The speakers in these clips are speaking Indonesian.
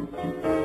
satu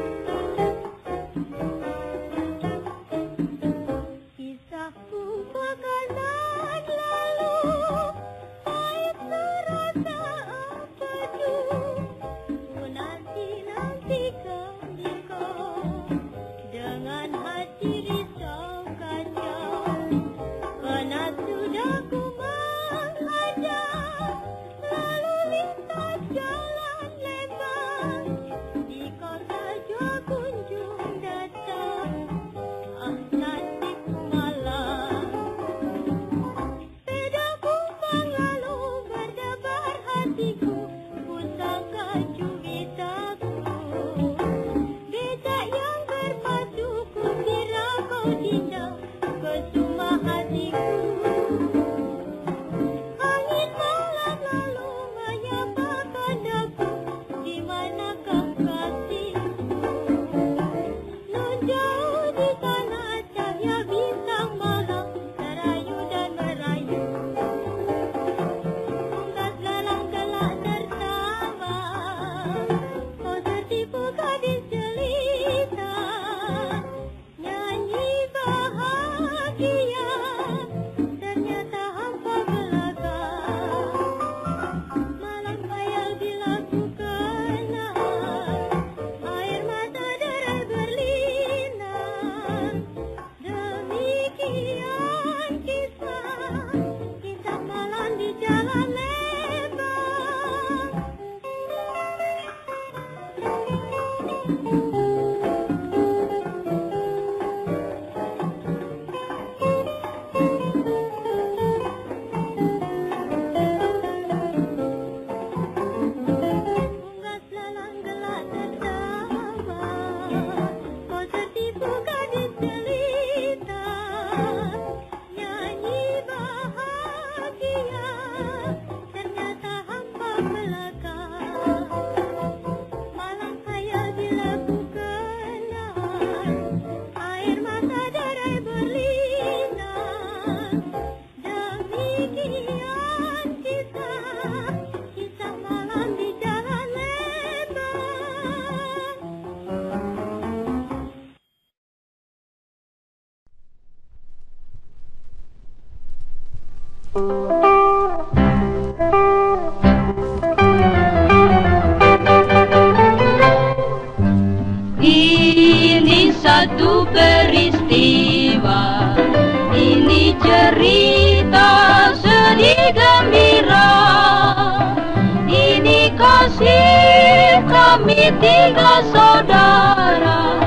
tiga saudara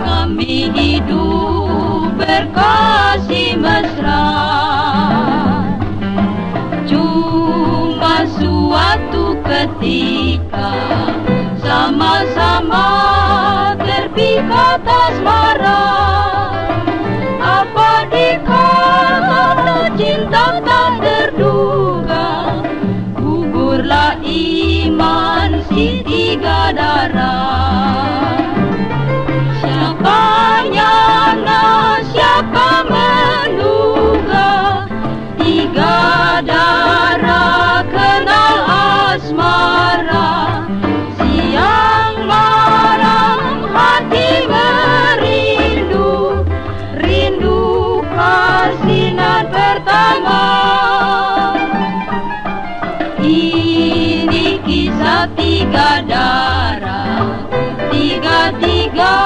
Kami hidup berkasih mesra. Cuma suatu ketika Sama-sama terpikat asmara Tiga-tiga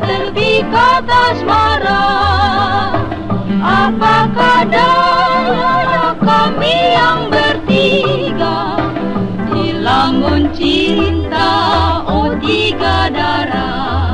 terpikat asmara Apakah darah kami yang bertiga? Dilamun cinta oh tiga darah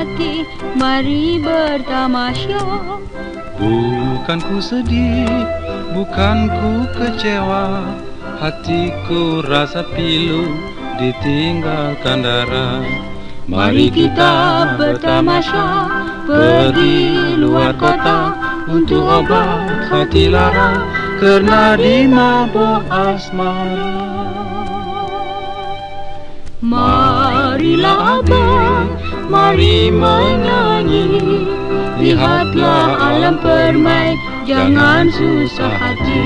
hati, mari bertamasya. Bukan ku sedih, bukan ku kecewa, hatiku rasa pilu ditinggalkan darah. Mari kita bertamasya, pergi luar kota untuk obat hati lara karena dimabuk asmara. Marilah abang, mari menyanyi Lihatlah alam permai, jangan susah hati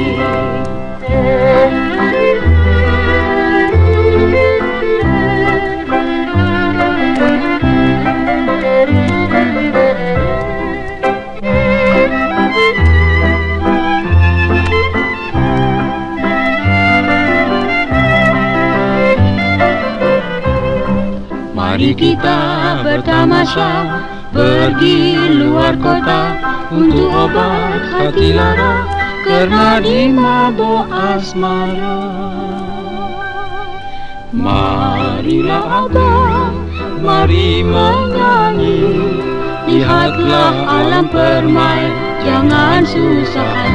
Mari kita bertamasya Pergi luar kota Untuk obat hati lara Karena dimabuk asmara. Marilah abang Mari menyanyi Lihatlah alam permai Jangan susah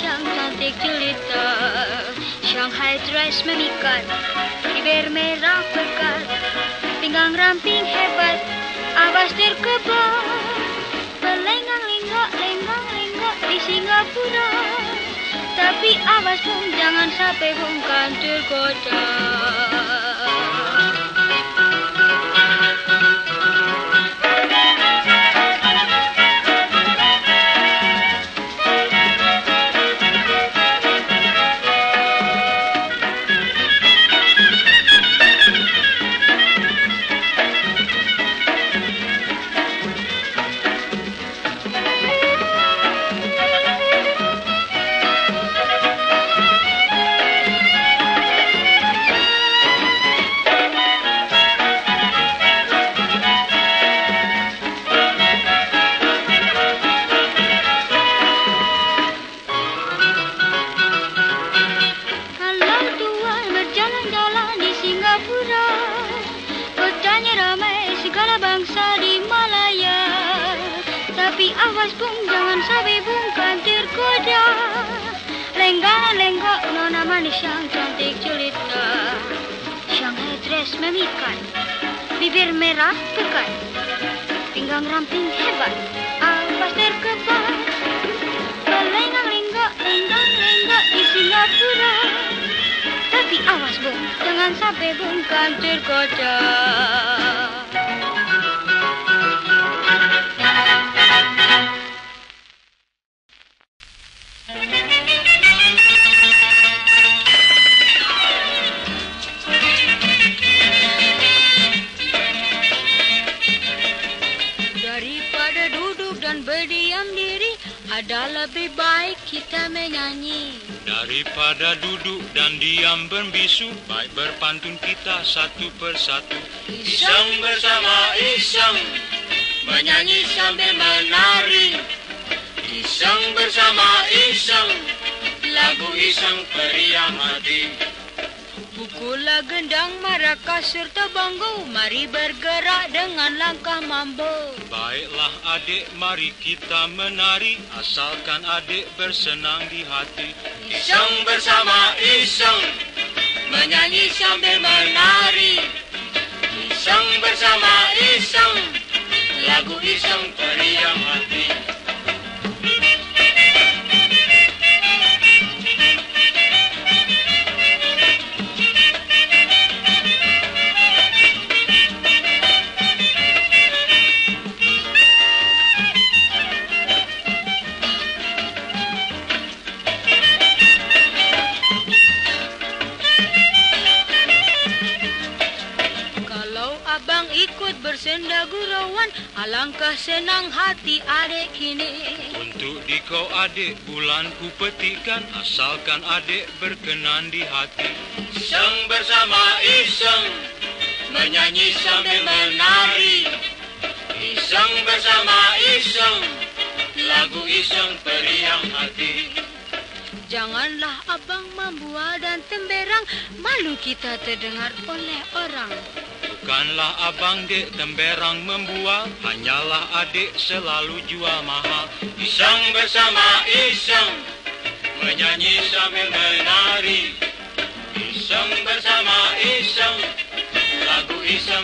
yang cantik jelita Shanghai dress memikat Bibir merah pekat Pinggang ramping hebat Awas terkebal Berlenggang lenggok, lenggang lenggok di Singapura. Tapi awas pun jangan sampai bungkan tergoda Dress memikat Bibir merah pekat Pinggang ramping hebat. Awas terkebal Lenggang lenggok, lenggang lenggok di Singapura Tapi awas bung, jangan sampai bungkan tergoda. Daripada Daripada duduk dan diam berbisu, baik berpantun kita satu persatu. Iseng bersama iseng Menyanyi sambil menari Iseng bersama iseng, lagu iseng periang hati. Pukullah gendang, maracas serta bongo Mari bergerak dengan langkah mambo Baiklah adik, mari kita menari, asalkan adik bersenang di hati. Iseng bersama iseng. Menyanyi sambil menari. Iseng bersama iseng, lagu iseng periang hati. Adik bulan ku petikan Asalkan adik berkenan di hati. Iseng bersama iseng Menyanyi sambil menari. Iseng bersama iseng Lagu iseng periang hati. Janganlah abang membual dan temberang Malu kita terdengar oleh orang Bukanlah abang dek temberang membual Hanyalah adik selalu jual mahal. Iseng bersama iseng Menyanyi sambil menari. Iseng bersama iseng Lagu iseng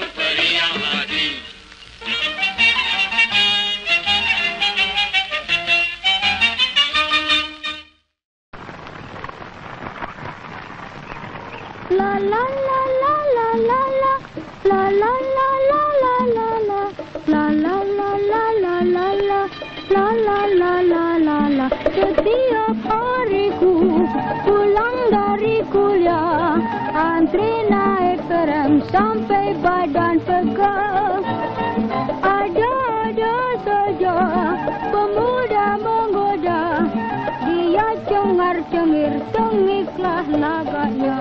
tengiklah laganya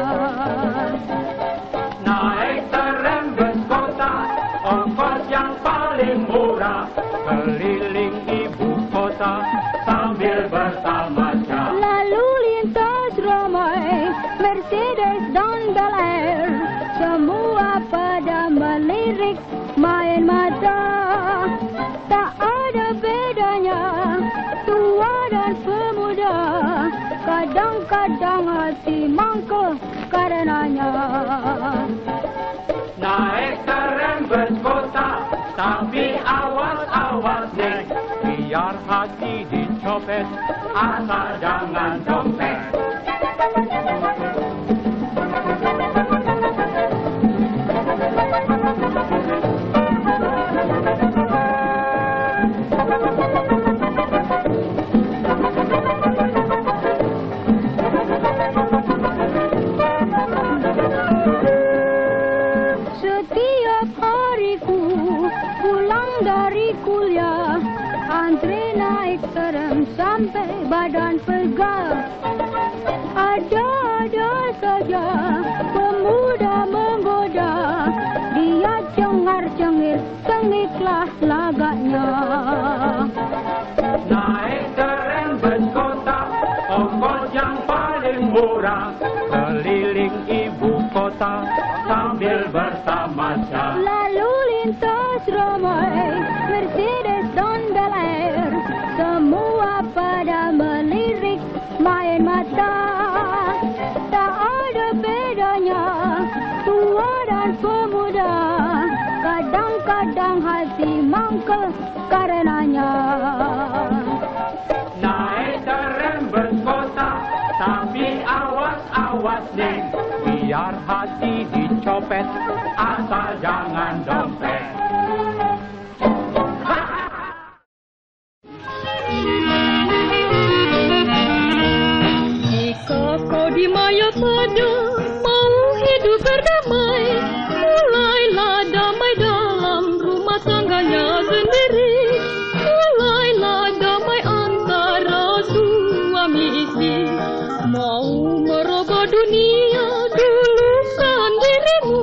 Naik terembes kota, ongkos yang paling murah Keliling ibu kota sambil bertamasya Kadang-kadang hati mangkel karenanya Naik terembes kota, tapi awas-awas neng Biar hati dicopet, asal jangan dompet morar tapi awas-awas neng Biar hati dicopet, asal jangan dompet Mau merubah dunia dulukan dirimu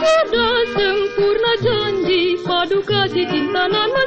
Sudah sempurna janji padu kasih cinta nan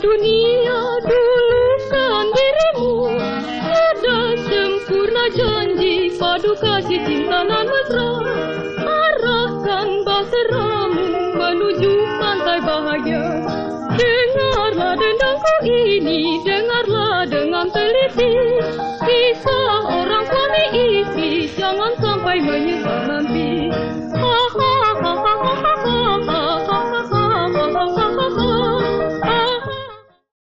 dunia dulu dirimu Ada sempurna janji padu kasih cinta nan mesra. Arahkan baseramu menuju pantai bahagia. Dengarlah dendamku ini, dengarlah dengan teliti. Kisah orang suami istri, jangan sampai menyesal